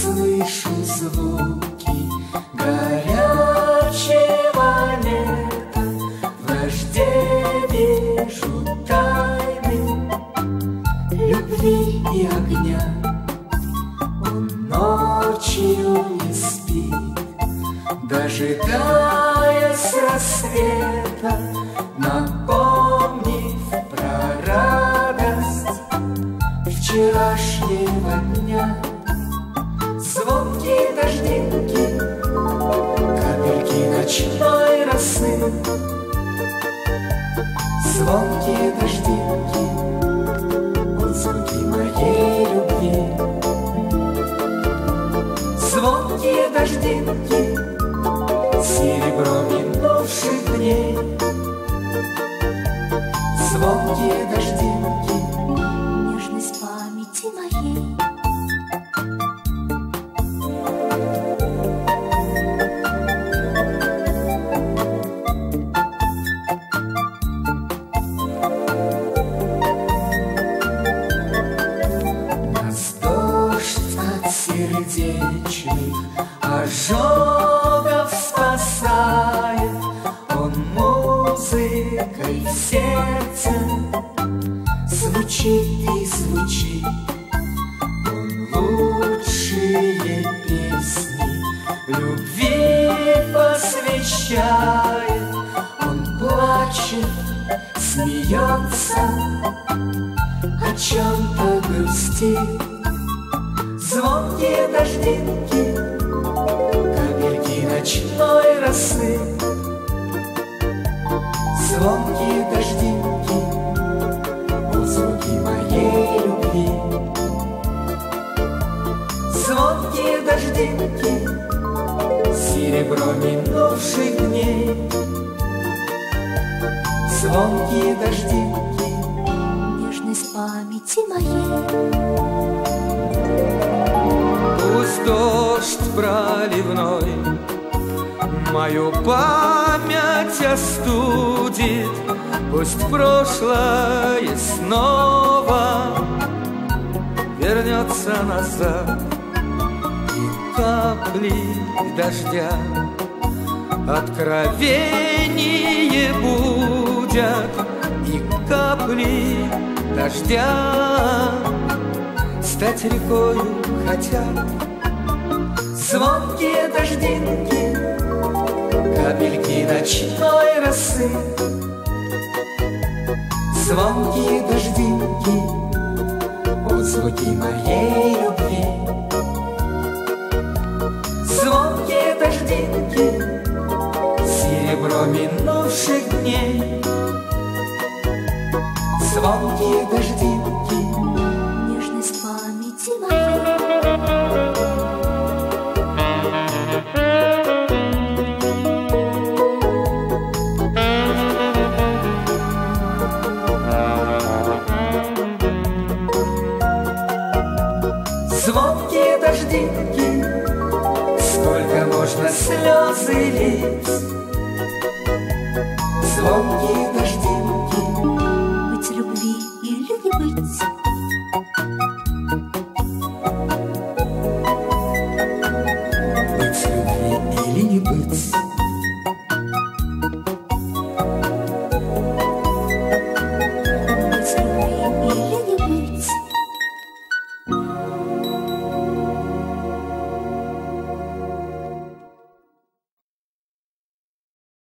слышу звуки горячего лета, в вожде вижу тайны любви и огня. Он ночью не спит, дожидаясь рассвета, напомнив про радость вчерашнего дня. Звонкие дождинки, отзвуки моей любви. Звонкие дождинки, серебро минувших дней. Звонкие дождинки, ожогов спасает. Он музыкой сердце звучит и звучит. Он лучшие песни любви посвящает. Он плачет, смеется, о чем-то грустит. Звонкие дождинки, ночной росы. Звонкие дождинки, звуки моей любви. Звонкие дождинки, серебро минувших дней. Звонкие дождинки, Нежность памяти моей. Пусть дождь проливной Мою память остудит. Пусть прошлое снова Вернется назад. И капли дождя Откровение будят. И капли дождя Стать рекою хотят Звонкие дождинки ночной росы. Звонкие дождинки Отзвуки моей любви. Звонкие дождинки Серебро минувших дней. Звонкие дождинки Осторожно слезы лить Звонкие дождинки. Быть любви или не быть?